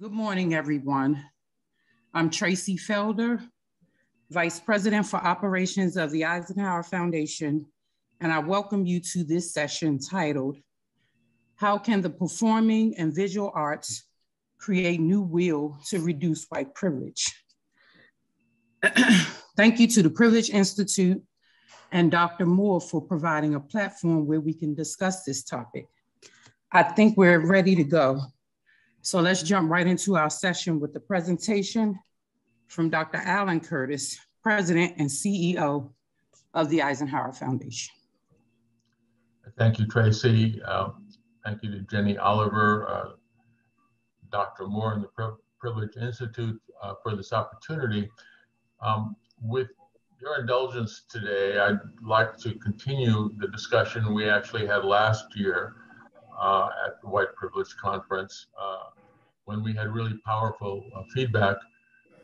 Good morning, everyone. I'm Tracy Felder, Vice President for Operations of the Eisenhower Foundation, and I welcome you to this session titled, How Can the Performing and Visual Arts Create New Will to Reduce White Privilege? Thank you to the Privilege Institute and Dr. Moore for providing a platform where we can discuss this topic. I think we're ready to go. So let's jump right into our session with the presentation from Dr. Alan Curtis, President and CEO of the Eisenhower Foundation. Thank you, Tracy. Um, thank you to Jenny Oliver, uh, Dr. Moore, and the Pri Privilege Institute uh, for this opportunity. Um, with your indulgence today, I'd like to continue the discussion we actually had last year uh, at the White Privilege Conference uh, when we had really powerful uh, feedback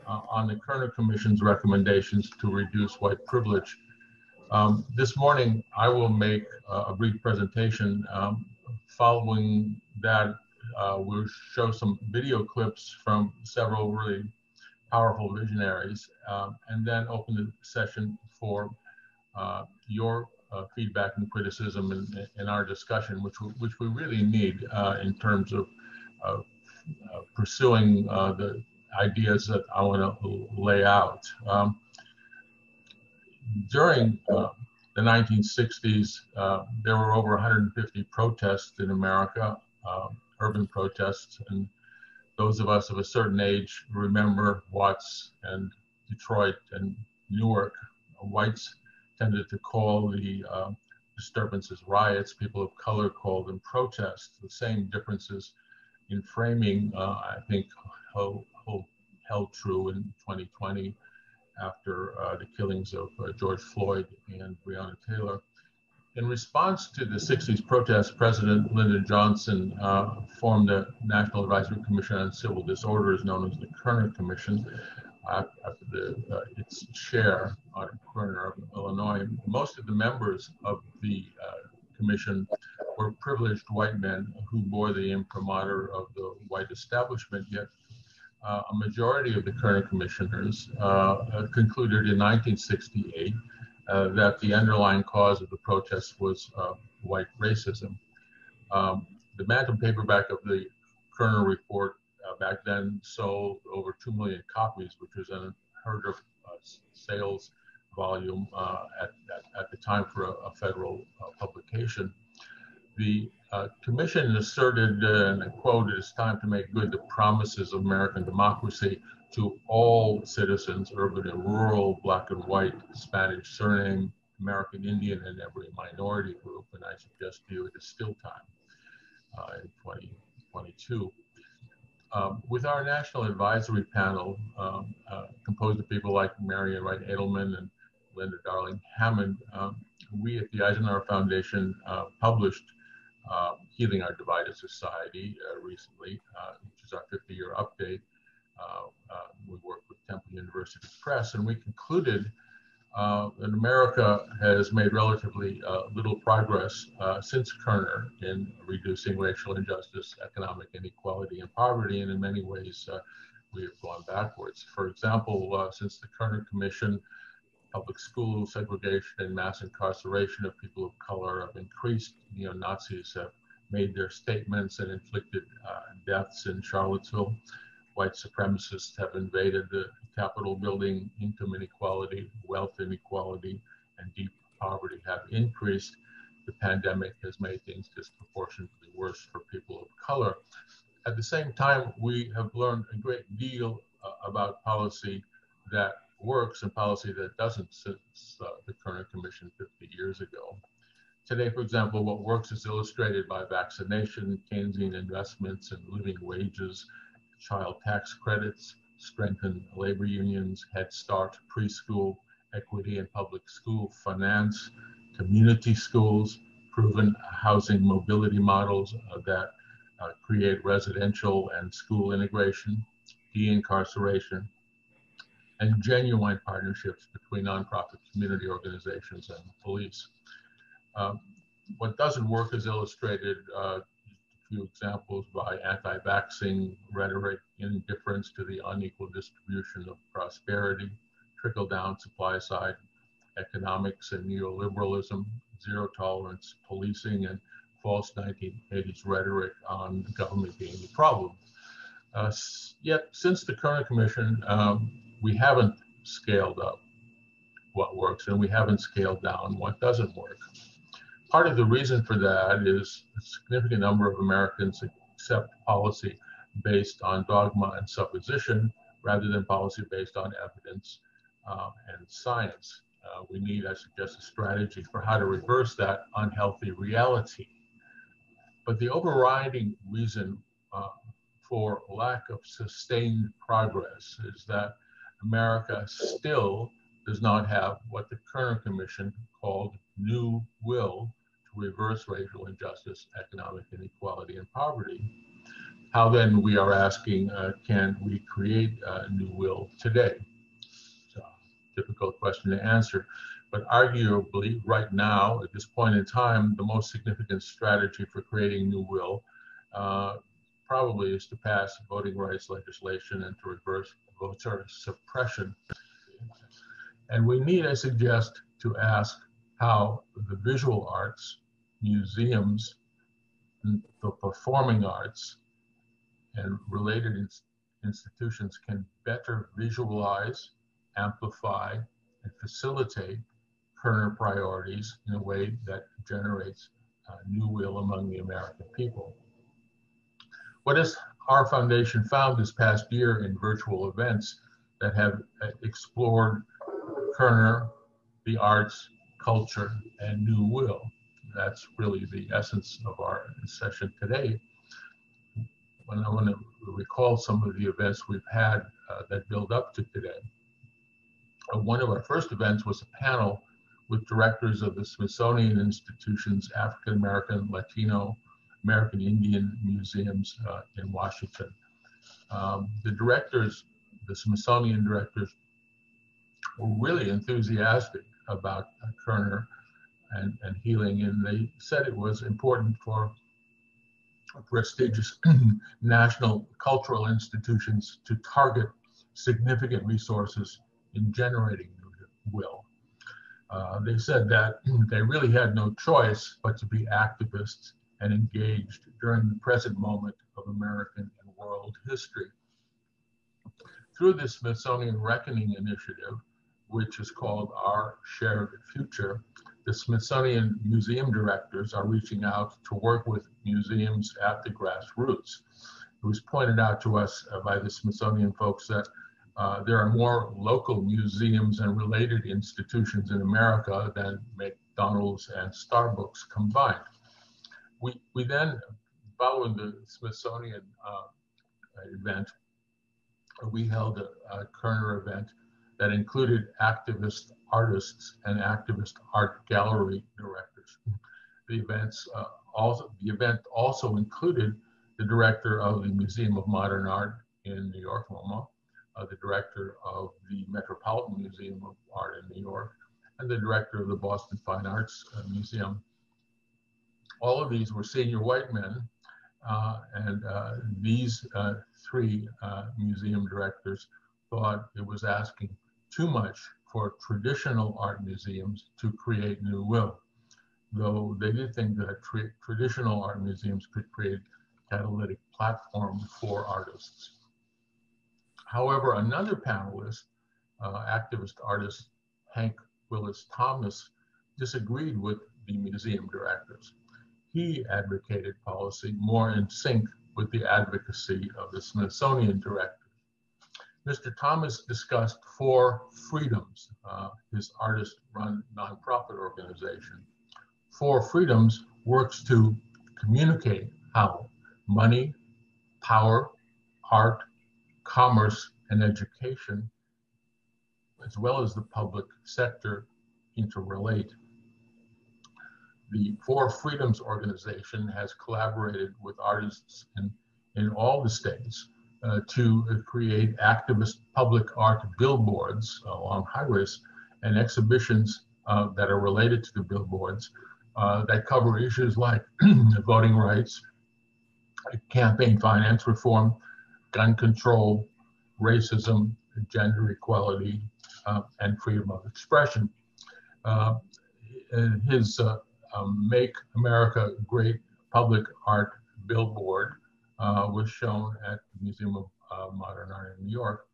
uh, on the Kerner Commission's recommendations to reduce white privilege. Um, this morning, I will make a brief presentation. Um, following that, we'll show some video clips from several really powerful visionaries, um, and then open the session for uh, your uh, feedback and criticism in, in, our discussion, which, which we really need uh, in terms of uh, uh, pursuing uh, the ideas that I want to lay out. Um, during uh, the 1960s, there were over 150 protests in America, urban protests, and those of us of a certain age remember Watts and Detroit and Newark. Whites tended to call the uh, disturbances riots. People of color called them protests. The same differences in framing, uh, I think, held, held true in 2020 after uh, the killings of uh, George Floyd and Breonna Taylor. In response to the 60s protests, President Lyndon Johnson uh, formed the National Advisory Commission on Civil Disorders, known as the Kerner Commission, after the, uh, its chair, Otto Kerner of Illinois. Most of the members of the uh, commission were privileged white men who bore the imprimatur of the white establishment, yet uh, a majority of the Kerner commissioners uh, concluded in 1968 uh, that the underlying cause of the protests was uh, white racism. Um, the Bantam paperback of the Kerner report back then sold over 2 million copies, which was unheard of uh, sales volume uh, at, at, at, the time for a, a federal uh, publication. The uh, commission asserted, uh, and I quote, it is time to make good the promises of American democracy to all citizens, urban and rural, black and white, Spanish surname, American Indian, and every minority group. And I suggest to you it is still time uh, in 2022. Um, with our national advisory panel, um, uh, composed of people like Marian Wright Edelman and Linda Darling Hammond, um, we at the Eisenhower Foundation uh, published uh, Healing Our Divided Society uh, recently, uh, which is our 50 year update. Uh, we worked with Temple University Press, and we concluded Uh, that America has made relatively uh, little progress uh, since Kerner in reducing racial injustice, economic inequality, and poverty, and in many ways, we have gone backwards. For example, since the Kerner Commission public school segregation and mass incarceration of people of color have increased. Neo Nazis have made their statements and inflicted uh, deaths in Charlottesville. White supremacists have invaded the Capitol building. Income inequality, wealth inequality, and deep poverty have increased. The pandemic has made things disproportionately worse for people of color. At the same time, we have learned a great deal uh, about policy that works and policy that doesn't since uh, the Kerner Commission 50 years ago. Today, for example, what works is illustrated by vaccination, Keynesian investments and living wages, child tax credits, strengthen labor unions, Head Start, preschool, equity in public school finance, community schools, proven housing mobility models uh, that uh, create residential and school integration, de-incarceration, and genuine partnerships between nonprofit community organizations and police. Um, what doesn't work is illustrated uh, few examples by anti-vaccine rhetoric, indifference to the unequal distribution of prosperity, trickle-down supply side economics and neoliberalism, zero tolerance policing, and false 1980s rhetoric on government being the problem. Uh, yet, since the Kerner Commission, um, we haven't scaled up what works and we haven't scaled down what doesn't work. Part of the reason for that is a significant number of Americans accept policy based on dogma and supposition rather than policy based on evidence uh, and science. Uh, we need, I suggest, a strategy for how to reverse that unhealthy reality. But the overriding reason uh, for lack of sustained progress is that America still does not have what the Kerner Commission called new will reverse racial injustice, economic inequality, and poverty. How then, we are asking, uh, can we create a new will today? Difficult question to answer. But arguably, right now, at this point in time, the most significant strategy for creating new will uh, probably is to pass voting rights legislation and to reverse voter suppression. And we need, I suggest, to ask how the visual arts, museums, the performing arts, and related ins institutions can better visualize, amplify, and facilitate Kerner priorities in a way that generates uh, new will among the American people. What has our foundation found this past year in virtual events that have uh, explored Kerner, the arts, culture, and new will? That's really the essence of our session today. When I want to recall some of the events we've had uh, that build up to today. Uh, one of our first events was a panel with directors of the Smithsonian Institution's African American, Latino, American Indian museums uh, in Washington. Um, the directors, the Smithsonian directors, were really enthusiastic about uh, Kerner and, and healing, and they said it was important for prestigious national cultural institutions to target significant resources in generating will. Uh, they said that they really had no choice but to be activists and engaged during the present moment of American and world history. Through the Smithsonian Reckoning Initiative, which is called Our Shared Future, the Smithsonian Museum directors are reaching out to work with museums at the grassroots. It was pointed out to us uh, by the Smithsonian folks that uh, there are more local museums and related institutions in America than McDonald's and Starbucks combined. We, we then, following the Smithsonian uh, event, we held a, a Kerner event that included activist artists and activist art gallery directors. The events uh, also the event also included the director of the Museum of Modern Art in New York, MoMA, uh, the director of the Metropolitan Museum of Art in New York, and the director of the Boston Fine Arts uh, Museum. All of these were senior white men, uh, and uh, these uh, three uh, museum directors thought it was asking too much for traditional art museums to create new will, though they did think that tra traditional art museums could create catalytic platform for artists. However, another panelist, uh, activist artist Hank Willis Thomas, disagreed with the museum directors. He advocated policy more in sync with the advocacy of the Smithsonian directors. Mr. Thomas discussed For Freedoms, uh, his artist run nonprofit organization. For Freedoms works to communicate how money, power, art, commerce, and education, as well as the public sector, interrelate. The For Freedoms organization has collaborated with artists in, in all the states uh, to create activist public art billboards along highways and exhibitions uh, that are related to the billboards uh, that cover issues like voting rights, campaign finance reform, gun control, racism, gender equality, uh, and freedom of expression. Uh, his uh, Make America Great public art billboard uh, was shown at the Museum of uh, Modern Art in New York.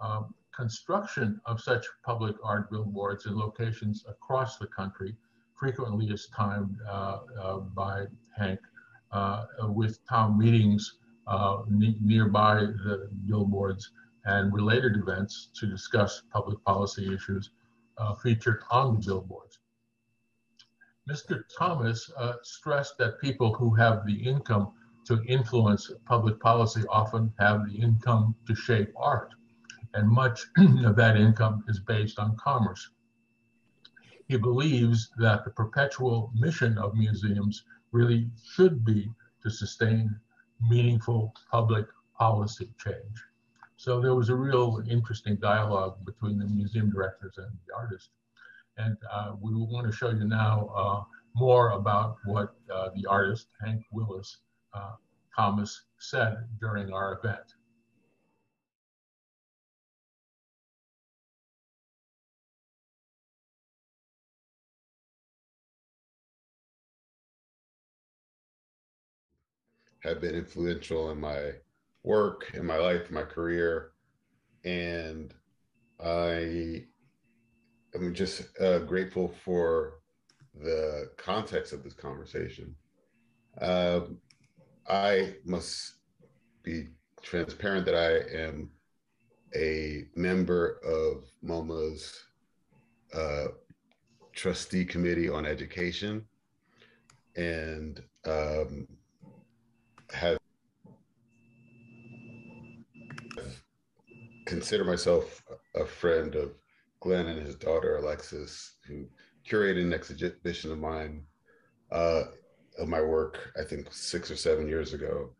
Um, construction of such public art billboards in locations across the country frequently is timed uh, uh by Hank uh, with town meetings uh, nearby the billboards and related events to discuss public policy issues featured on the billboards. Mr. Thomas uh, stressed that people who have the income to influence public policy often have the income to shape art, and much of that income is based on commerce. He believes that the perpetual mission of museums really should be to sustain meaningful public policy change. So there was a real interesting dialogue between the museum directors and the artists. And uh, we want to show you now uh, more about what uh, the artist, Hank Willis Thomas, said during our event. have been influential in my work, in my life, my career. And I I'm just uh, grateful for the context of this conversation. Um, I must be transparent that I am a member of MoMA's uh, trustee committee on education and um, have consider myself a friend of Glenn and his daughter Alexis, who curated an exhibition of mine, uh, of my work, I think six or seven years ago.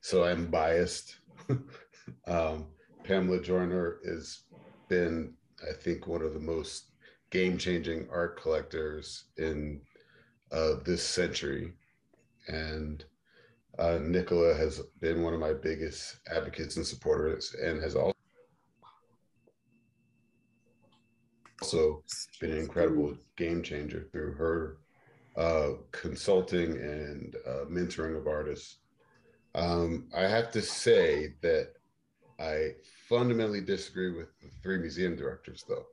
So I'm biased. um, Pamela Joyner has been, I think, one of the most game changing art collectors in uh, this century. And uh, Nicola has been one of my biggest advocates and supporters and has also also been an incredible game changer through her uh, consulting and uh, mentoring of artists. Um, I have to say that I fundamentally disagree with the three museum directors, though.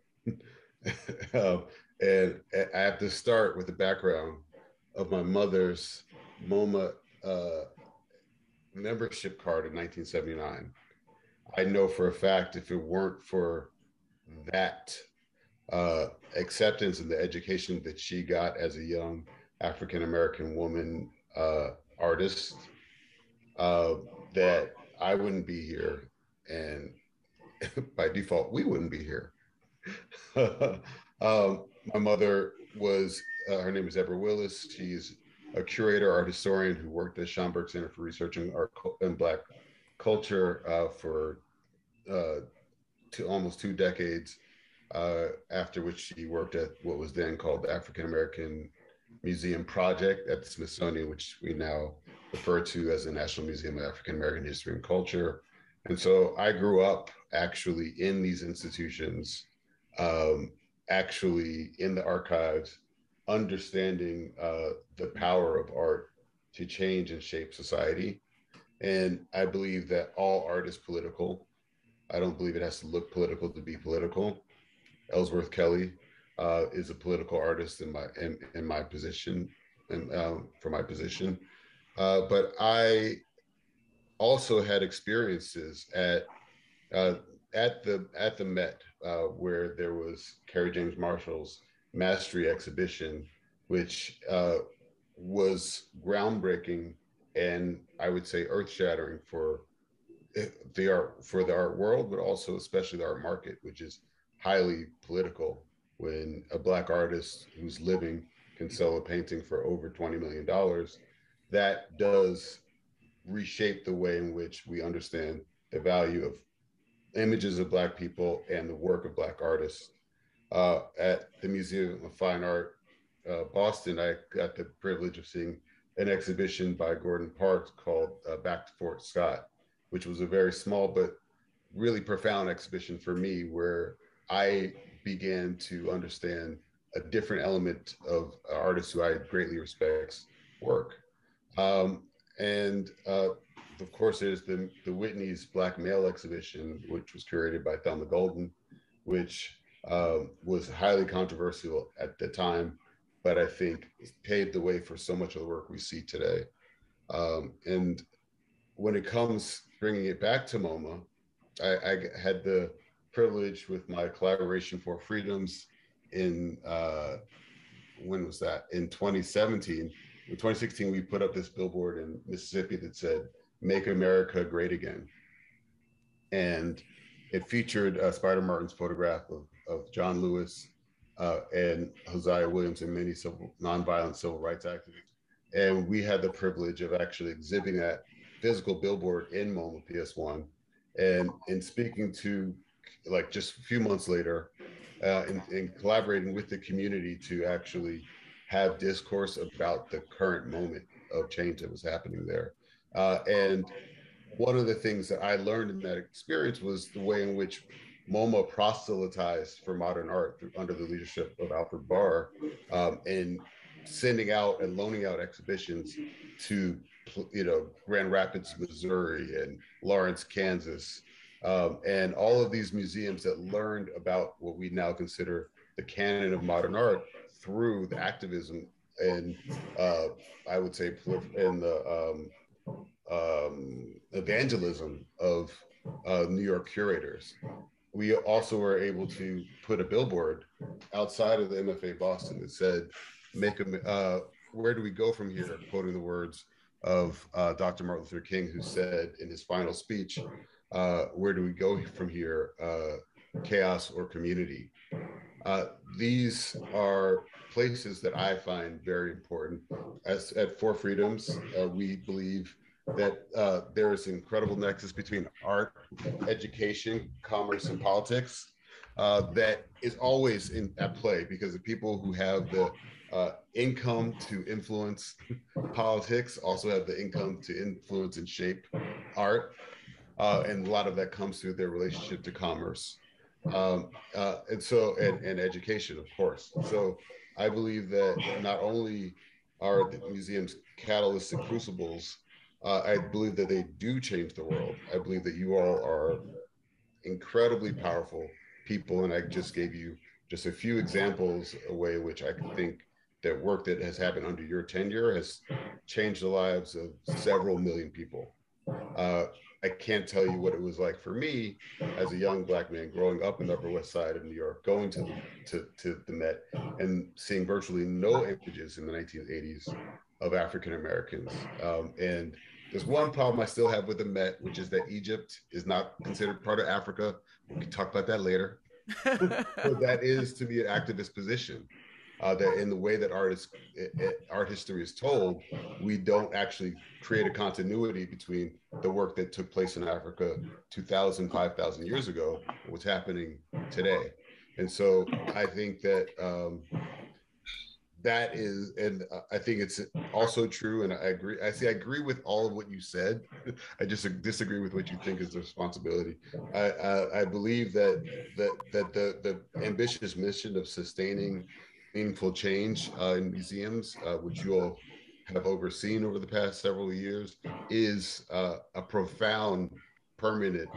um, and I have to start with the background of my mother's MoMA uh, membership card in 1979. I know for a fact if it weren't for that uh, acceptance and the education that she got as a young African American woman uh, artist uh, that I wouldn't be here, and by default, we wouldn't be here. um, my mother was, uh, her name is Deborah Willis. She's a curator, art historian who worked at Schomburg Center for Researching Art and Black Culture uh, for uh, two, almost two decades uh, after which she worked at what was then called the African American Museum Project at the Smithsonian, which we now refer to as the National Museum of African American History and Culture. And so I grew up actually in these institutions, um, actually in the archives, understanding uh, the power of art to change and shape society. And I believe that all art is political. I don't believe it has to look political to be political. Ellsworth Kelly uh, is a political artist in my in, in my position and um, for my position. Uh, but I also had experiences at uh, at the at the Met uh, where there was Kerry James Marshall's Mastry exhibition, which uh, was groundbreaking and I would say earth shattering for eh, the art for the art world, but also especially the art market, which is highly political when a black artist who's living can sell a painting for over $20 million that does reshape the way in which we understand the value of images of black people and the work of black artists. Uh, at the museum of fine art uh, boston i got the privilege of seeing an exhibition by Gordon Parks called uh, Back to Fort Scott, which was a very small but really profound exhibition for me where I began to understand a different element of artists who I greatly respects work. Um, and uh, of course, there's the, the Whitney's Black Male exhibition, which was curated by Thelma Golden, which um, was highly controversial at the time, but I think paved the way for so much of the work we see today. Um, and when it comes bringing it back to MoMA, I, I had the privilege with my collaboration for freedoms in uh, when was that? In 2017 in 2016 we put up this billboard in mississippi that said make america great again. And it featured uh, spider martin's photograph of, of john lewis uh, and hosea williams and many civil nonviolent civil rights activists. And we had the privilege of actually exhibiting that physical billboard in moma ps1 and in speaking to like just a few months later uh, and, and collaborating with the community to actually have discourse about the current moment of change that was happening there. Uh, and one of the things that I learned in that experience was the way in which MoMA proselytized for modern art under the leadership of Alfred Barr um, and sending out and loaning out exhibitions to, you know, Grand Rapids, Missouri and Lawrence, Kansas, um, and all of these museums that learned about what we now consider the canon of modern art through the activism and uh, I would say in the um, um, evangelism of uh, New York curators. We also were able to put a billboard outside of the MFA Boston that said, "Make a uh, where do we go from here?" Quoting the words of uh, Dr. Martin Luther King, who said in his final speech, uh, where do we go from here? Uh, chaos or community? Uh, these are places that I find very important. As at For Freedoms, uh, we believe that uh, there is incredible nexus between art, education, commerce, and politics that is always in at play because the people who have the uh, income to influence politics also have the income to influence and shape art uh, and a lot of that comes through their relationship to commerce. Um, uh, and so and, and education of course. So i believe that not only are the museums catalysts and crucibles uh, i believe that they do change the world. I believe that you all are incredibly powerful people and i just gave you just a few examples a way in which i think that work that has happened under your tenure has changed the lives of several million people uh, I can't tell you what it was like for me as a young black man growing up in the Upper West Side of New York, going to the, to, to the Met and seeing virtually no images in the 1980s of African Americans. Um, and there's one problem I still have with the Met, which is that Egypt is not considered part of Africa. We can talk about that later. that is to be an activist position uh, that in the way that art is it, it, art history is told, we don't actually create a continuity between the work that took place in Africa 2,000, 5,000 years ago, what's happening today. And so I think that um, that is, and I think it's also true. And I agree. I see. I agree with all of what you said. I just disagree with what you think is the responsibility. I, I, I believe that that that the the ambitious mission of sustaining meaningful change uh, in museums, uh, which you all have overseen over the past several years, is uh, a profound, permanent,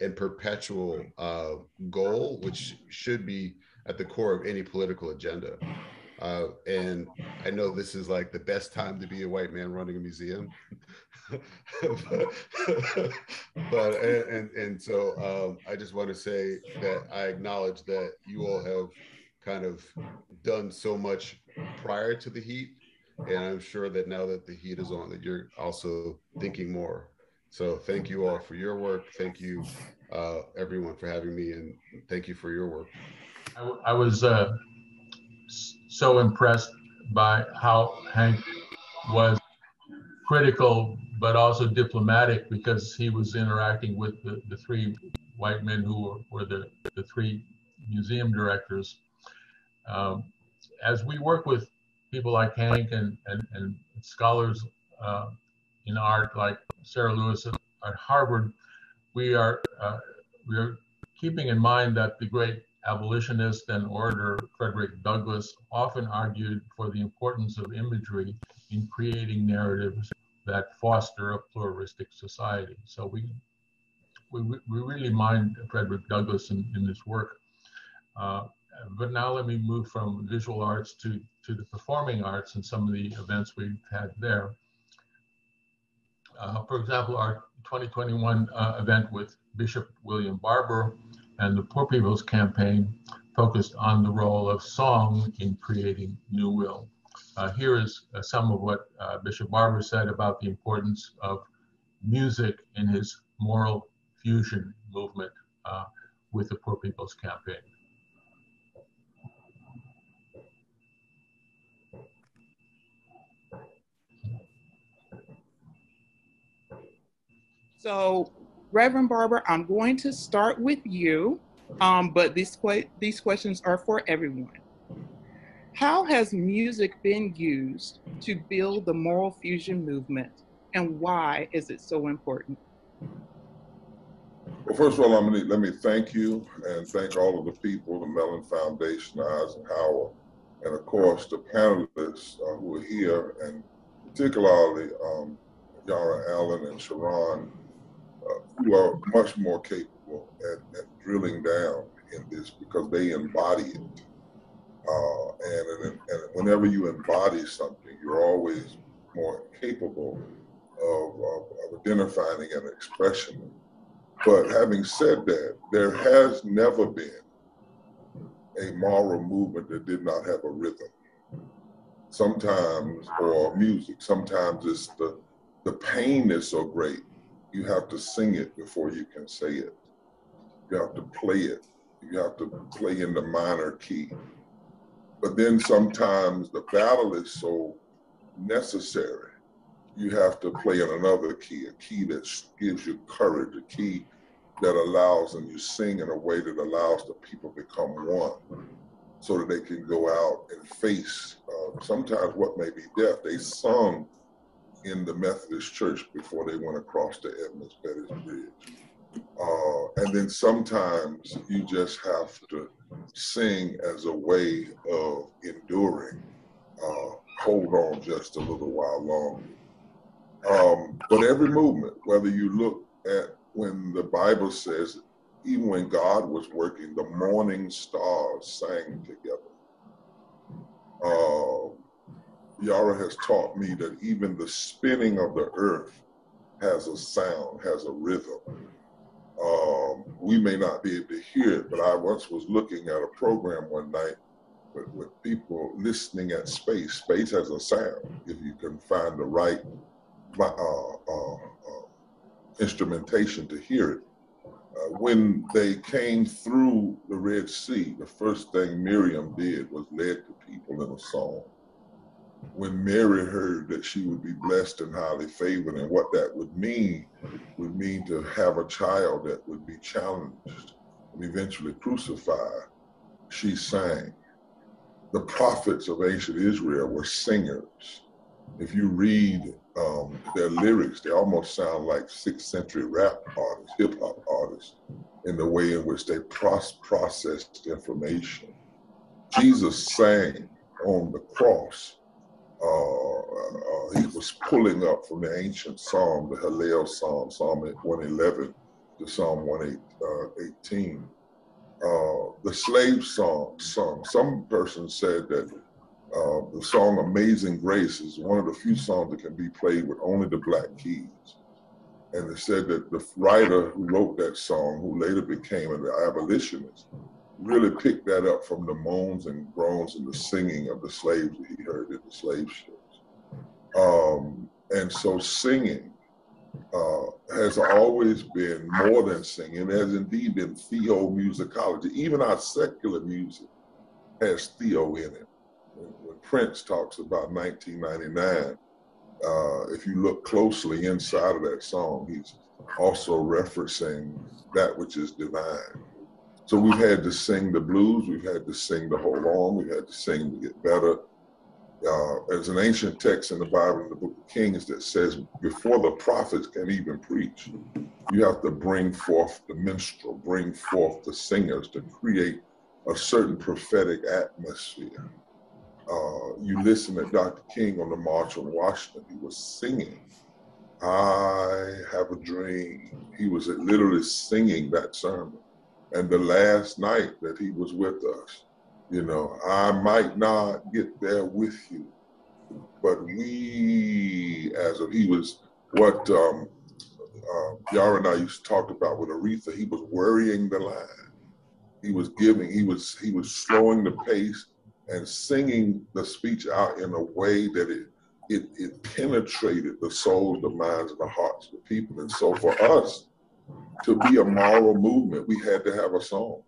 and perpetual uh, goal, which should be at the core of any political agenda. Uh, and I know this is like the best time to be a white man running a museum, but, but and, and, and so um, I just want to say that I acknowledge that you all have kind of done so much prior to the heat. And I'm sure that now that the heat is on, that you're also thinking more. So thank you all for your work. Thank you, uh, everyone, for having me, and thank you for your work. I, I was uh, so impressed by how Hank was critical, but also diplomatic because he was interacting with the, the three white men who were, were the, the three museum directors um, as we work with people like Hank and, and, and scholars uh, in art like Sarah Lewis at, at Harvard, we are, uh, we are keeping in mind that the great abolitionist and orator Frederick Douglass often argued for the importance of imagery in creating narratives that foster a pluralistic society. So we, we, we really mind Frederick Douglass in, in this work. Uh, but now let me move from visual arts to, to the performing arts and some of the events we've had there. Uh, for example, our 2021 uh, event with Bishop William Barber and the Poor People's Campaign focused on the role of song in creating new will. Uh, here is uh, some of what uh, Bishop Barber said about the importance of music in his moral fusion movement uh, with the Poor People's Campaign. So, Reverend Barber, I'm going to start with you, um, but these, que these questions are for everyone. How has music been used to build the moral fusion movement, and why is it so important? Well, first of all, gonna, let me thank you and thank all of the people, the Mellon Foundation, Eisenhower, and of course the panelists uh, who are here, and particularly um, Yara Allen and Sharon uh, who are much more capable at, at, drilling down in this because they embody it. Uh, and, and, and, whenever you embody something, you're always more capable of, of, of identifying an expression. But having said that, there has never been a moral movement that did not have a rhythm. Sometimes, or music, sometimes it's the, the pain is so great you have to sing it before you can say it. You have to play it. You have to play in the minor key. But then sometimes the battle is so necessary. You have to play in another key, a key that gives you courage, a key that allows, and you sing in a way that allows the people become one so that they can go out and face uh, sometimes what may be death. They sung in the Methodist Church before they went across the Edmund Pettus Bridge. Uh, and then sometimes you just have to sing as a way of enduring. Uh, hold on just a little while longer. Um, but every movement, whether you look at when the Bible says, even when God was working, the morning stars sang together. Uh, Yara has taught me that even the spinning of the earth has a sound, has a rhythm. Um, we may not be able to hear it, but I once was looking at a program one night with, with people listening at space. Space has a sound if you can find the right uh, uh, uh, instrumentation to hear it. Uh, when they came through the Red Sea, the first thing Miriam did was led the people in a song when Mary heard that she would be blessed and highly favored, and what that would mean would mean to have a child that would be challenged and eventually crucified, she sang. The prophets of ancient Israel were singers. If you read um, their lyrics, they almost sound like sixth century rap artists, hip hop artists, in the way in which they processed information. Jesus sang on the cross uh, uh, he was pulling up from the ancient psalm, the Hallel psalm, Psalm 111 to Psalm 118. Uh, the slave song sung. Some person said that uh, the song Amazing Grace is one of the few songs that can be played with only the black keys. And they said that the writer who wrote that song, who later became an abolitionist, really picked that up from the moans and groans and the singing of the slaves that he heard in the slave ships. Um, and so singing uh, has always been more than singing, has indeed been theomusicology. Even our secular music has theo in it. When, when Prince talks about 1999, uh, if you look closely inside of that song, he's also referencing that which is divine. So we've had to sing the blues, we've had to sing the hold on, we've had to sing to get better. Uh, there's an ancient text in the Bible, in the book of Kings, that says before the prophets can even preach, you have to bring forth the minstrel, bring forth the singers to create a certain prophetic atmosphere. Uh, you listen to Dr. King on the March on Washington, he was singing, I have a dream. He was literally singing that sermon. And the last night that he was with us, you know, I might not get there with you, but we, as a, he was what um, uh, Yara and I used to talk about with Aretha, he was worrying the line. He was giving, he was he was slowing the pace and singing the speech out in a way that it it, it penetrated the souls, the minds, and the hearts of the people. And so for us to be a moral movement, we had to have a song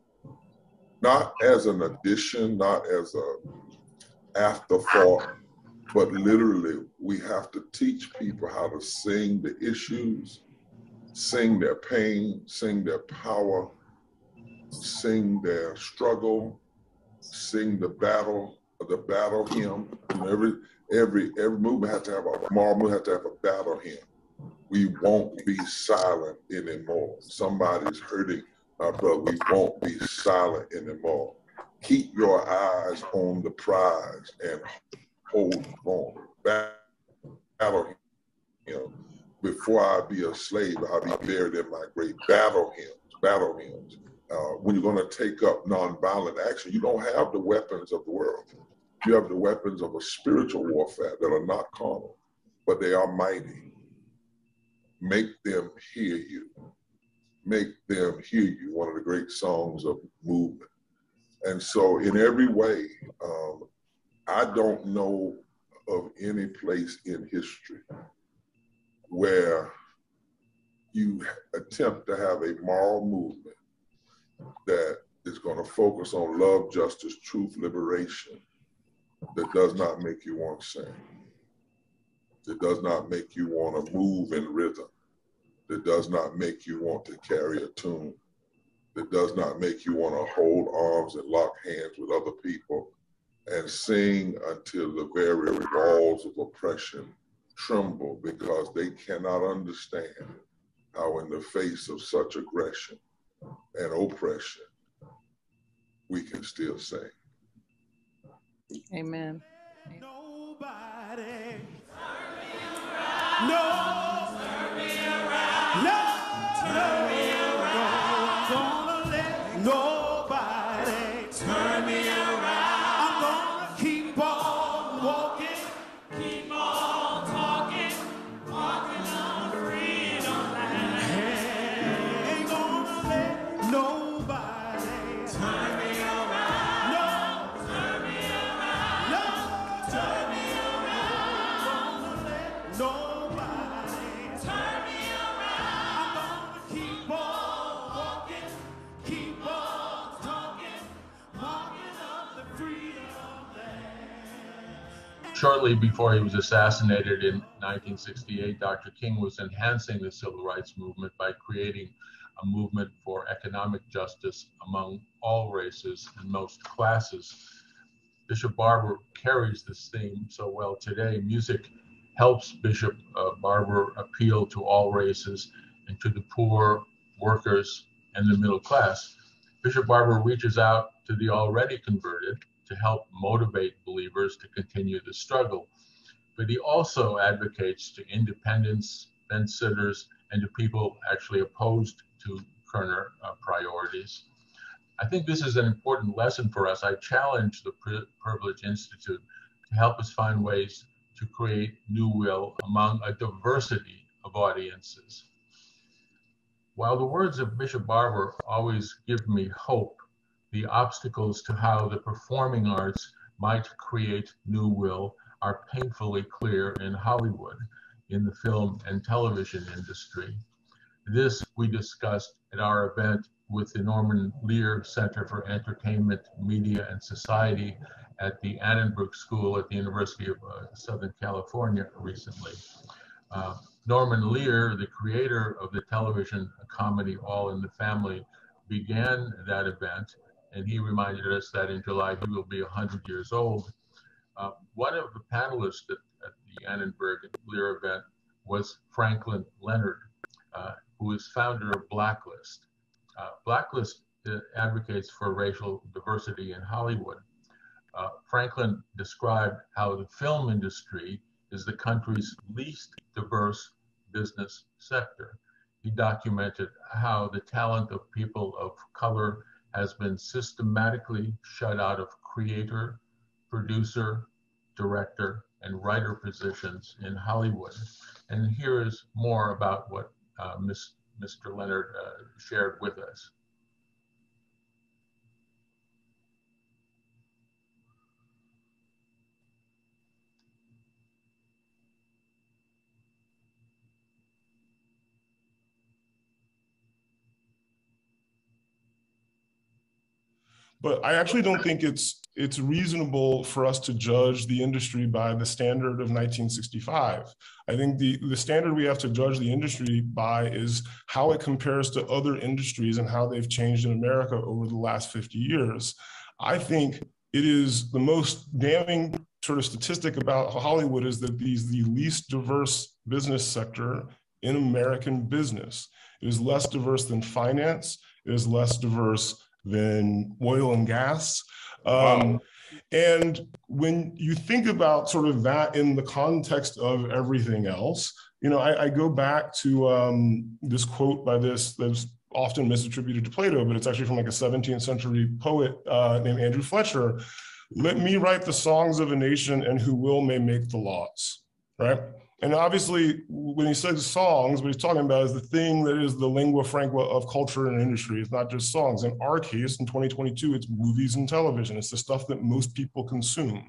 not as an addition, not as a afterthought, but literally we have to teach people how to sing the issues, sing their pain, sing their power, sing their struggle, sing the battle, the battle hymn. Every every every movement has to have a moral movement has to have a battle hymn. We won't be silent anymore. Somebody's hurting uh, but we won't be silent anymore. Keep your eyes on the prize and hold on. Battle hymn. Before I be a slave, I'll be buried in my great battle hymns. Battle hymns. Uh, when you're going to take up nonviolent action, you don't have the weapons of the world. You have the weapons of a spiritual warfare that are not carnal, but they are mighty. Make them hear you make them hear you, one of the great songs of movement. And so, in every way, um, I don't know of any place in history where you attempt to have a moral movement that is going to focus on love, justice, truth, liberation that does not make you want to sing. That does not make you want to move in rhythm that does not make you want to carry a tune, that does not make you want to hold arms and lock hands with other people and sing until the very walls of oppression tremble because they cannot understand how, in the face of such aggression and oppression, we can still sing. Amen. Nobody. No. Shortly before he was assassinated in 1968, Dr. King was enhancing the civil rights movement by creating a movement for economic justice among all races and most classes. Bishop Barber carries this theme so well today. Music helps Bishop uh, Barber appeal to all races and to the poor, workers, and the middle class. Bishop Barber reaches out to the already converted to help motivate believers to continue the struggle. But he also advocates to independents, fence sitters, and to people actually opposed to Kerner uh, priorities. I think this is an important lesson for us. I challenge the Privilege Institute to help us find ways to create new will among a diversity of audiences. While the words of Bishop Barber always give me hope, the obstacles to how the performing arts might create new will are painfully clear in Hollywood, in the film and television industry. This we discussed at our event with the Norman Lear Center for Entertainment, Media, and Society at the Annenberg School at the University of uh, Southern California recently. Uh, Norman Lear, the creator of the television comedy All in the Family, began that event and he reminded us that in July he will be 100 years old. Uh, one of the panelists at, at, the Annenberg Lear event was Franklin Leonard, uh, who is founder of Blacklist. Uh, Blacklist uh, advocates for racial diversity in Hollywood. Uh, Franklin described how the film industry is the country's least diverse business sector. He documented how the talent of people of color has been systematically shut out of creator, producer, director, and writer positions in Hollywood. And here is more about what uh, Ms. Mr. Leonard uh, shared with us. But I actually don't think it's it's reasonable for us to judge the industry by the standard of 1965. I think the, the standard we have to judge the industry by is how it compares to other industries and how they've changed in America over the last 50 years. I think it is the most damning sort of statistic about Hollywood is that these the least diverse business sector in American business. It is less diverse than finance. It is less diverse than oil and gas. Um, wow. And when you think about sort of that in the context of everything else, you know, I, I go back to um, this quote by this that's often misattributed to Plato, but it's actually from like a 17th century poet uh, named Andrew Fletcher. Let me write the songs of a nation, and who will may make the laws. Right. And obviously, when he says songs, what he's talking about is the thing that is the lingua franca of culture and industry. It's not just songs. In our case, in 2022, it's movies and television. It's the stuff that most people consume.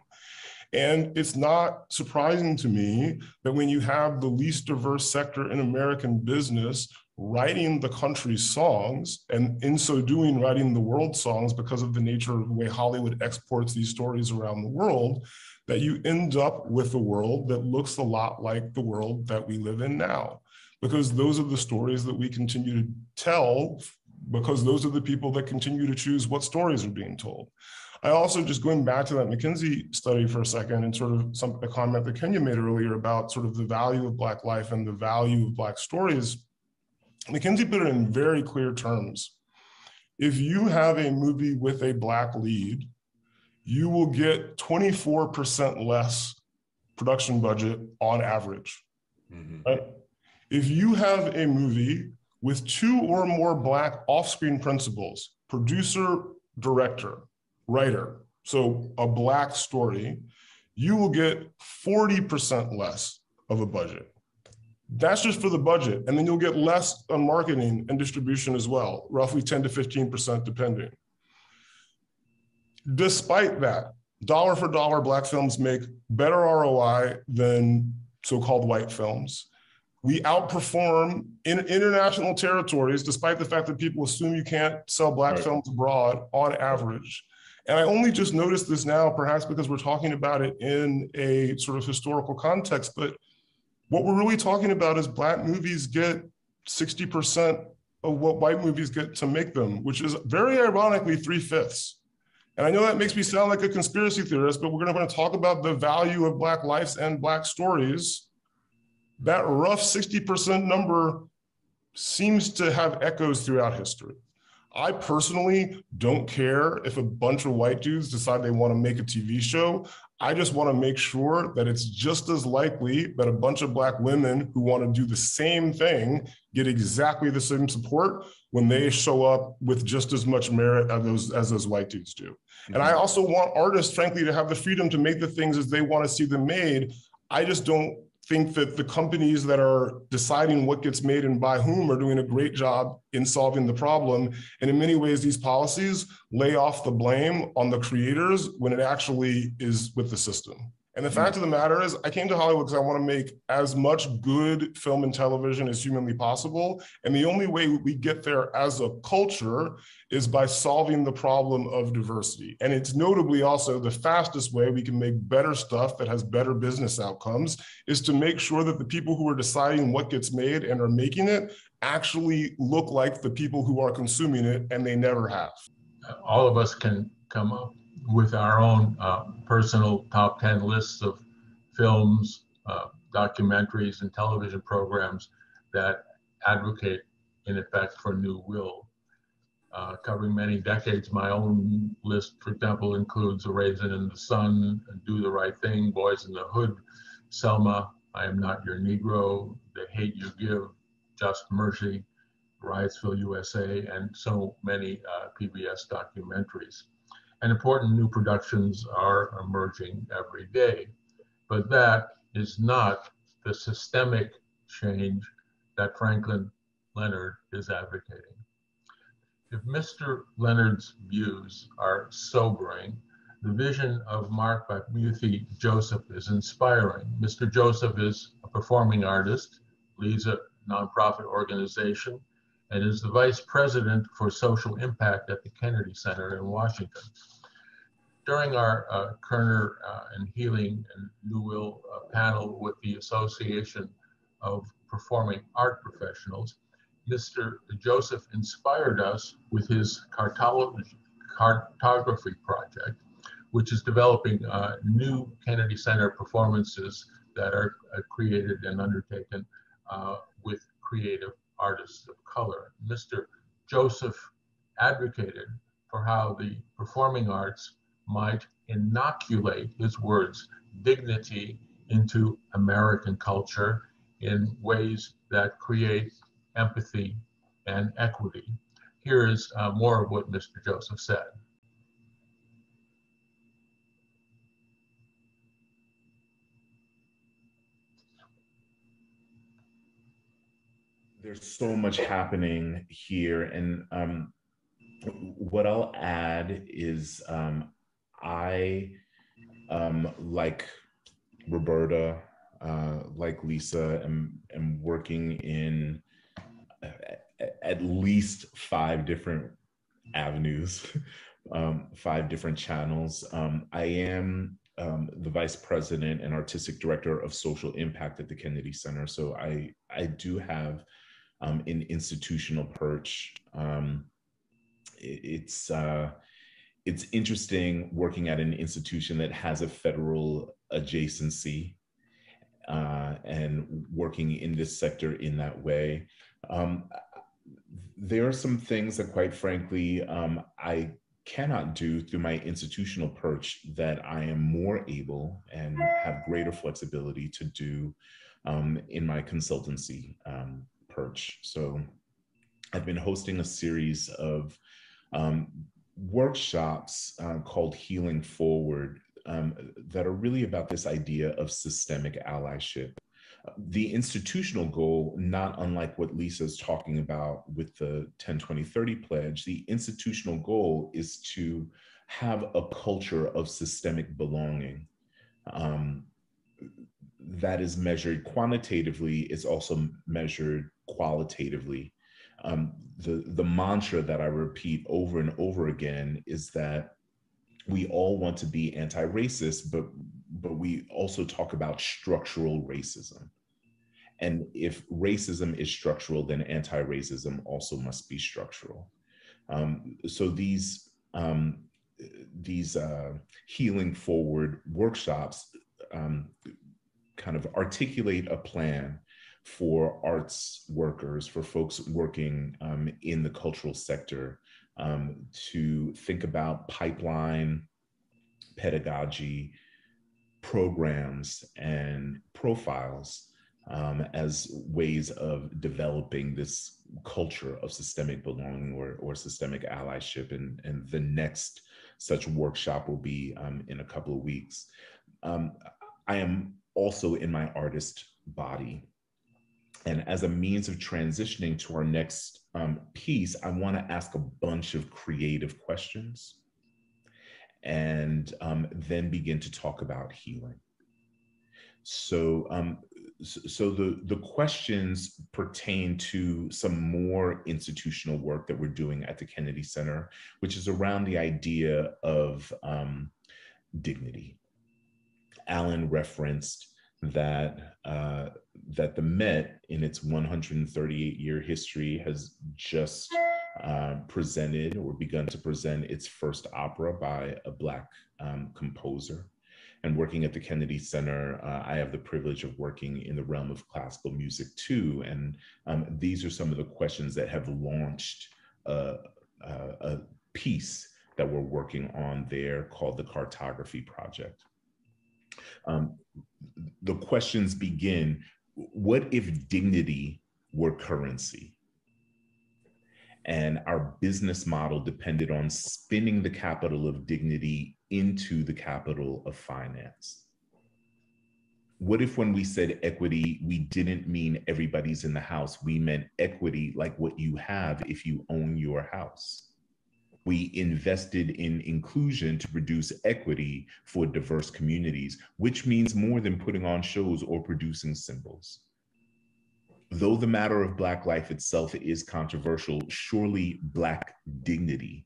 And it's not surprising to me that when you have the least diverse sector in American business writing the country's songs, and in so doing, writing the world's songs because of the nature of the way Hollywood exports these stories around the world, that you end up with a world that looks a lot like the world that we live in now. Because those are the stories that we continue to tell, because those are the people that continue to choose what stories are being told. I also just going back to that McKinsey study for a second and sort of some a comment that Kenya made earlier about sort of the value of Black life and the value of Black stories. McKinsey put it in very clear terms. If you have a movie with a Black lead, you will get 24% less production budget on average. Mm-hmm. Right? If you have a movie with two or more Black off screen principals, producer, director, writer, so a Black story, you will get 40% less of a budget. That's just for the budget. And then you'll get less on marketing and distribution as well, roughly 10 to 15% depending. Despite that, dollar for dollar, Black films make better ROI than so called white films. We outperform in international territories, despite the fact that people assume you can't sell Black right. films abroad on average. And I only just noticed this now, perhaps because we're talking about it in a sort of historical context, but what we're really talking about is Black movies get 60% of what white movies get to make them, which is very ironically three fifths. And I know that makes me sound like a conspiracy theorist, but we're going to talk about the value of Black lives and Black stories. That rough 60% number seems to have echoes throughout history. I personally don't care if a bunch of white dudes decide they want to make a TV show. I just want to make sure that it's just as likely that a bunch of Black women who want to do the same thing get exactly the same support when they show up with just as much merit as those, as those white dudes do. Mm-hmm. And I also want artists, frankly, to have the freedom to make the things as they want to see them made. I just don't think that the companies that are deciding what gets made and by whom are doing a great job in solving the problem. And in many ways, these policies lay off the blame on the creators when it actually is with the system. And the fact of the matter is, I came to Hollywood because I want to make as much good film and television as humanly possible. And the only way we get there as a culture is by solving the problem of diversity. And it's notably also the fastest way we can make better stuff that has better business outcomes is to make sure that the people who are deciding what gets made and are making it actually look like the people who are consuming it, and they never have. All of us can come up with our own uh, personal top 10 lists of films, uh, documentaries, and television programs that advocate, in effect, for new will. Uh, covering many decades, my own list, for example, includes A Raisin in the Sun, Do the Right Thing, Boyz n the Hood, Selma, I Am Not Your Negro, The Hate You Give, Just Mercy, Riotsville, USA, and so many uh, PBS documentaries. And important new productions are emerging every day. But that is not the systemic change that Franklin Leonard is advocating. If Mr. Leonard's views are sobering, the vision of Marc Bamuthi Joseph is inspiring. Mr. Joseph is a performing artist, leads a nonprofit organization, and is the vice president for social impact at the Kennedy Center in Washington. During our uh, Kerner uh, and Healing and New Will uh, panel with the Association of Performing Art Professionals, Mr. Joseph inspired us with his cartography project which is developing uh, new Kennedy Center performances that are uh, created and undertaken uh, with creative artists of color. Mr. Joseph advocated for how the performing arts might inoculate his words dignity into American culture in ways that create empathy and equity. Here is uh, more of what Mr. Joseph said. There's so much happening here. And um, what I'll add is um, I, um, like Roberta, uh, like Lisa, am, am working in at least five different avenues, um, five different channels. Um, I am um, the vice president and artistic director of social impact at the Kennedy Center. So I I do have um, in institutional perch. Um, it, it's uh, it's interesting working at an institution that has a federal adjacency uh, and working in this sector in that way. Um, there are some things that, quite frankly, um, I cannot do through my institutional perch that I am more able and have greater flexibility to do um, in my consultancy um, perch. So I've been hosting a series of um, workshops uh, called Healing Forward um, that are really about this idea of systemic allyship. The institutional goal, not unlike what Lisa's talking about with the 10 20 30 pledge, the institutional goal is to have a culture of systemic belonging. Um, that is measured quantitatively is also measured qualitatively. Um, the, the mantra that I repeat over and over again is that we all want to be anti-racist, but but we also talk about structural racism. And if racism is structural, then anti-racism also must be structural. Um, so these um, these uh, healing forward workshops um, kind of articulate a plan for arts workers, for folks working um, in the cultural sector, um, to think about pipeline pedagogy programs and profiles um, as ways of developing this culture of systemic belonging or, or systemic allyship. And, and the next such workshop will be um, in a couple of weeks. Um, I am also in my artist body and as a means of transitioning to our next um, piece, I want to ask a bunch of creative questions and um, then begin to talk about healing. So, um, so the, the questions pertain to some more institutional work that we're doing at the Kennedy Center, which is around the idea of um, dignity. Alan referenced that uh, that the Met, in its 138 year history, has just uh, presented or begun to present its first opera by a Black um, composer. And working at the Kennedy Center, uh, I have the privilege of working in the realm of classical music too. And um, these are some of the questions that have launched a, a, a piece that we're working on there called the Cartography Project. Um, the questions begin what if dignity were currency? And our business model depended on spinning the capital of dignity into the capital of finance. What if, when we said equity, we didn't mean everybody's in the house? We meant equity like what you have if you own your house we invested in inclusion to produce equity for diverse communities, which means more than putting on shows or producing symbols. Though the matter of Black life itself is controversial, surely Black dignity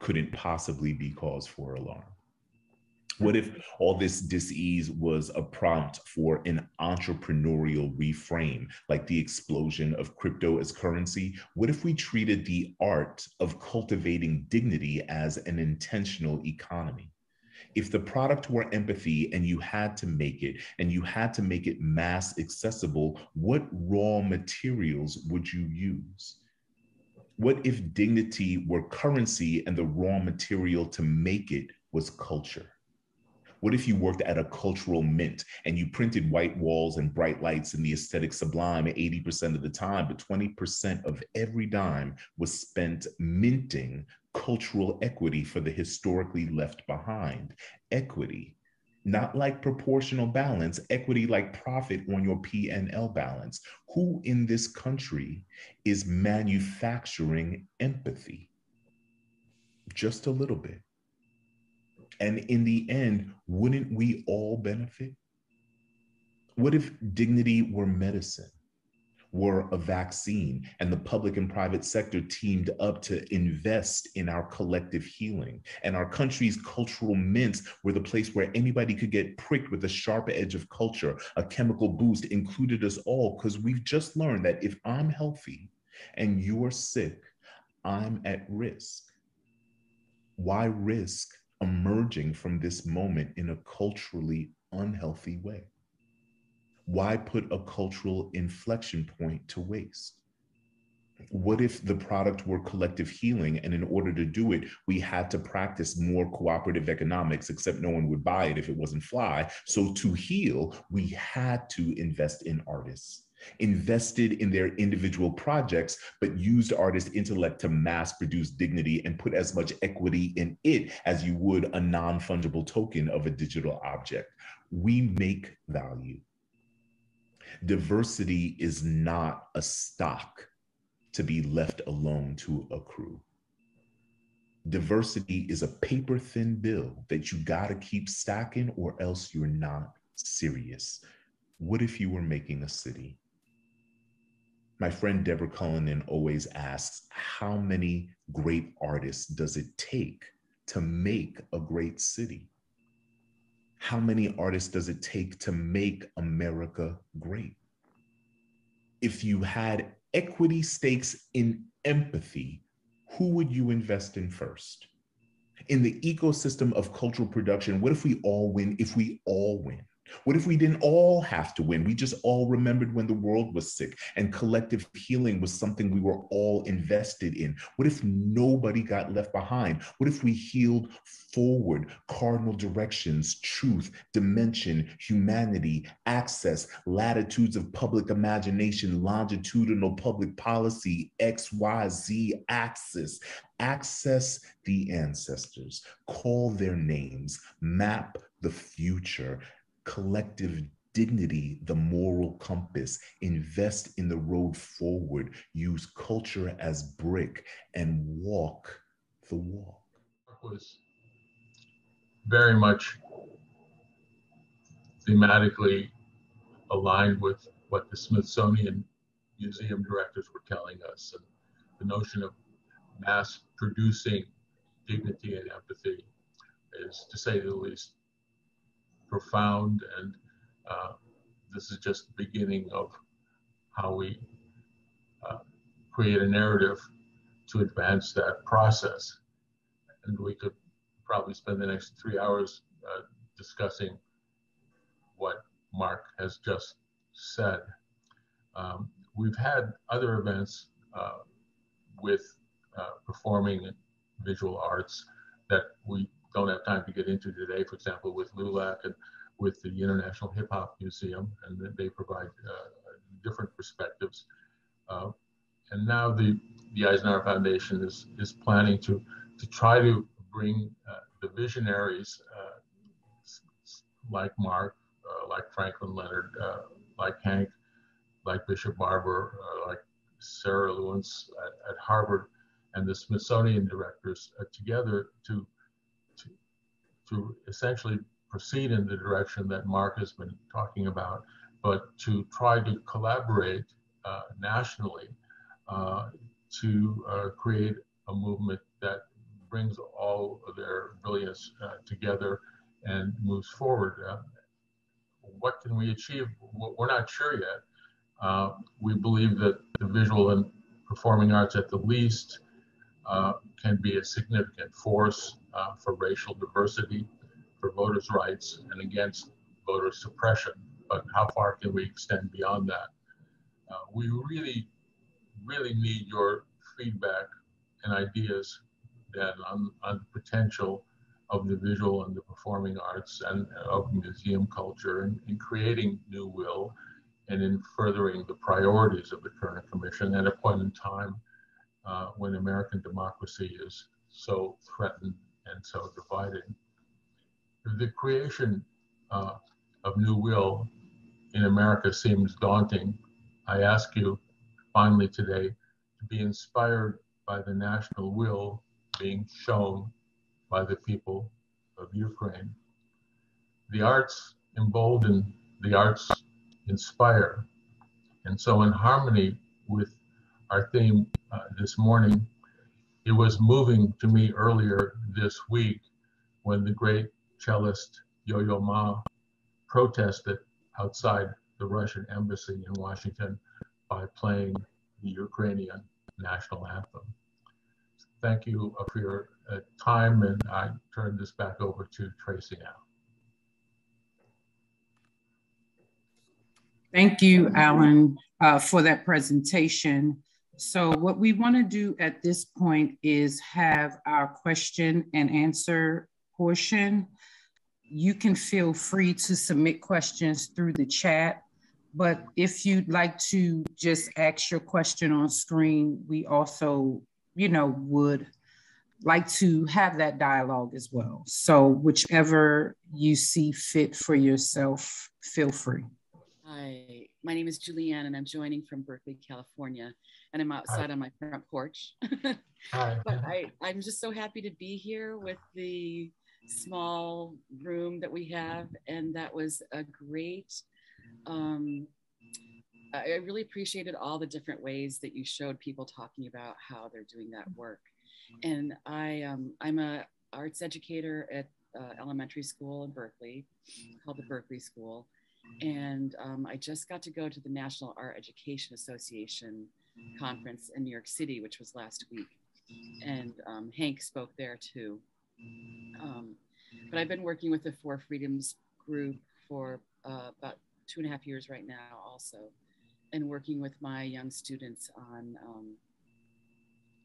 couldn't possibly be cause for alarm. What if all this disease was a prompt for an entrepreneurial reframe, like the explosion of crypto as currency? What if we treated the art of cultivating dignity as an intentional economy? If the product were empathy and you had to make it, and you had to make it mass accessible, what raw materials would you use? What if dignity were currency and the raw material to make it was culture? What if you worked at a cultural mint and you printed white walls and bright lights and the aesthetic sublime 80% of the time, but 20% of every dime was spent minting cultural equity for the historically left behind? Equity not like proportional balance, equity like profit on your P&L balance. Who in this country is manufacturing empathy? Just a little bit. And in the end, wouldn't we all benefit? What if dignity were medicine, were a vaccine, and the public and private sector teamed up to invest in our collective healing? And our country's cultural mints were the place where anybody could get pricked with the sharp edge of culture, a chemical boost included us all, because we've just learned that if I'm healthy and you're sick, I'm at risk. Why risk emerging from this moment in a culturally unhealthy way? Why put a cultural inflection point to waste? What if the product were collective healing and in order to do it, we had to practice more cooperative economics, except no one would buy it if it wasn't fly. So to heal, we had to invest in artists invested in their individual projects, but used artist intellect to mass produce dignity and put as much equity in it as you would a non fungible token of a digital object. We make value. Diversity is not a stock to be left alone to accrue. Diversity is a paper thin bill that you got to keep stacking or else you're not serious. What if you were making a city? My friend Deborah Cullinan always asks, How many great artists does it take to make a great city? How many artists does it take to make America great? If you had equity stakes in empathy, who would you invest in first? In the ecosystem of cultural production, what if we all win? If we all win, what if we didn't all have to win? We just all remembered when the world was sick and collective healing was something we were all invested in? What if nobody got left behind? What if we healed forward cardinal directions, truth, dimension, humanity, access, latitudes of public imagination, longitudinal public policy, XYZ axis? Access the ancestors, call their names, map the future, collective dignity, the moral compass, invest in the road forward, use culture as brick, and walk the walk. Was very much thematically aligned with what the Smithsonian museum directors were telling us and the notion of mass producing dignity and empathy is, to say the least, profound and uh, this is just the beginning of how we uh, create a narrative to advance that process. And we could probably spend the next three hours uh, discussing what Marc has just said. Um, we've had other events uh, with uh, performing visual arts that we don't have time to get into today. For example, with LULAC and with the International Hip Hop Museum, and they provide uh, different perspectives. Uh, and now the, the Eisenhower Foundation is, is planning to, to try to bring uh, the visionaries uh, like Marc, uh, like Franklin Leonard, uh, like Hank, like Bishop Barber, like Sarah Lewis at, at, Harvard, and the Smithsonian directors together to, to, to essentially proceed in the direction that Marc has been talking about, but to try to collaborate uh, nationally uh, to uh, create a movement that brings all of their brilliance uh, together and moves forward. Uh, what can we achieve? We're not sure yet. Uh, we believe that the visual and performing arts, at the least, can be a significant force for racial diversity for voters' rights and against voter suppression. But how far can we extend beyond that? Uh, we really, really need your feedback and ideas then on, on the potential of the visual and the performing arts and of museum culture in, in creating new will and in furthering the priorities of the Kerner commission at a point in time uh, when American democracy is so threatened and so divided the creation uh, of new will in America seems daunting, I ask you finally today to be inspired by the national will being shown by the people of Ukraine. The arts embolden, the arts inspire. And so, in harmony with our theme uh, this morning, it was moving to me earlier this week when the great cellist Yo-Yo Ma protested outside the Russian embassy in Washington by playing the Ukrainian national anthem. Thank you for your uh, time, and I turn this back over to Tracy now. Thank you, Alan, uh, for that presentation. So what we want to do at this point is have our question and answer portion you can feel free to submit questions through the chat. But if you'd like to just ask your question on screen, we also, you know, would like to have that dialogue as well. So whichever you see fit for yourself, feel free. Hi, my name is Julianne and I'm joining from Berkeley, California. And I'm outside Hi. on my front porch. Hi. but I, I'm just so happy to be here with the small room that we have, and that was a great. Um, I really appreciated all the different ways that you showed people talking about how they're doing that work. And I, um, I'm a arts educator at uh, elementary school in Berkeley, called the Berkeley School, and um, I just got to go to the National Art Education Association conference in New York City, which was last week, and um, Hank spoke there too. Um, but I've been working with the For Freedoms group for uh, about two and a half years right now, also, and working with my young students on um,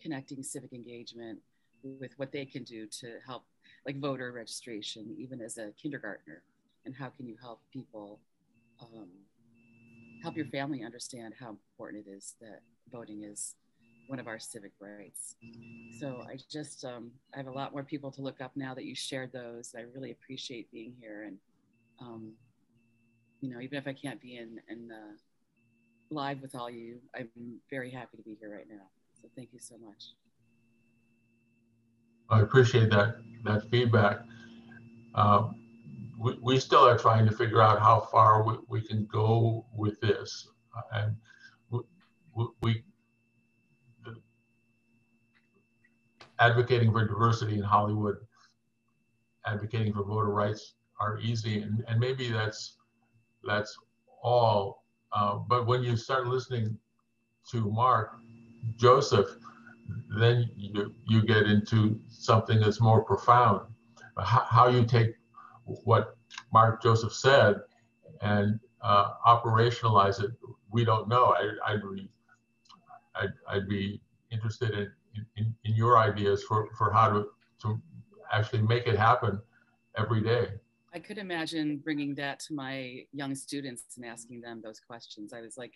connecting civic engagement with what they can do to help, like voter registration, even as a kindergartner, and how can you help people, um, help your family understand how important it is that voting is one of our civic rights. So I just, um, I have a lot more people to look up now that you shared those. I really appreciate being here. And, um, you know, even if I can't be in, in uh, live with all you, I'm very happy to be here right now. So thank you so much. I appreciate that, that feedback. Um, we, still are trying to figure out how far we, we can go with this. And we, we advocating for diversity in Hollywood, advocating for voter rights are easy, and, and maybe that's that's all. Uh, but when you start listening to Marc, Joseph, then you, you get into something that's more profound. How, how you take what Marc Joseph said and uh, operationalize it, we don't know. I, would be, I'd, I'd, be interested in, in, in, your ideas for, for how to, to actually make it happen every day. I could imagine bringing that to my young students and asking them those questions. I was like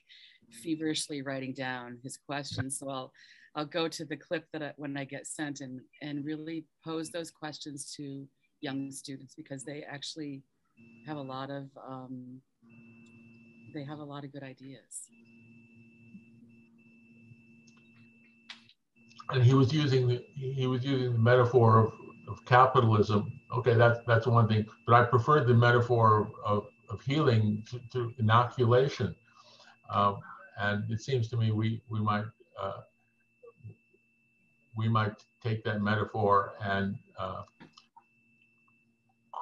feverishly writing down his questions. So I'll, I'll go to the clip that I, when I get sent and, and really pose those questions to young students because they actually have a lot of, um, they have a lot of good ideas. And he was using the, he was using the metaphor of of capitalism, okay, that's that's one thing. But I prefer the metaphor of, of healing to, to inoculation, um, and it seems to me we we might uh, we might take that metaphor and uh,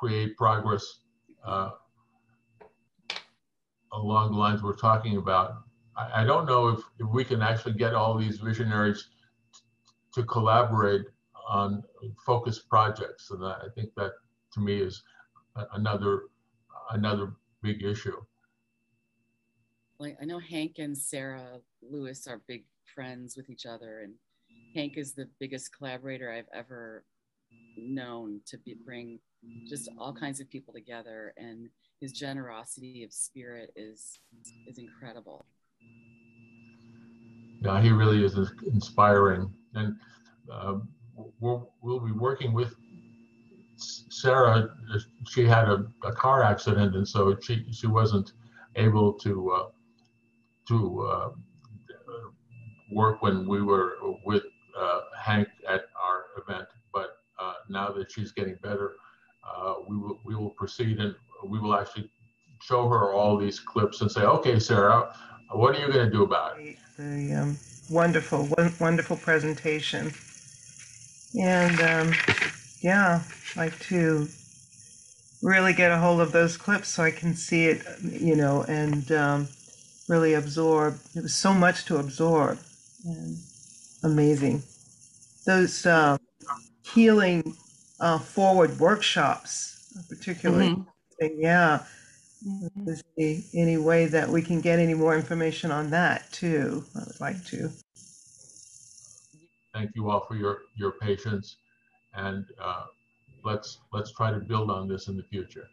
create progress uh, along the lines we're talking about. I, I don't know if, if we can actually get all these visionaries to collaborate on focused projects. And I think that to me is another another big issue. Like I know Hank and Sarah Lewis are big friends with each other, and Hank is the biggest collaborator I've ever known to be, bring just all kinds of people together, and his generosity of spirit is is incredible. Yeah, he really is inspiring, and uh, we'll, we'll be working with Sarah. She had a, a car accident, and so she she wasn't able to uh, to uh, work when we were with uh, Hank at our event. But uh, now that she's getting better, uh, we will we will proceed and we will actually show her all these clips and say, "Okay, Sarah, what are you going to do about it?" The um, wonderful, wonderful presentation. And um, yeah, like to really get a hold of those clips so I can see it, you know, and um, really absorb. It was so much to absorb. And amazing. Those uh, healing uh, forward workshops, particularly. Mm-hmm. Yeah. Is any, any way that we can get any more information on that too? I would like to thank you all for your your patience, and uh, let's let's try to build on this in the future.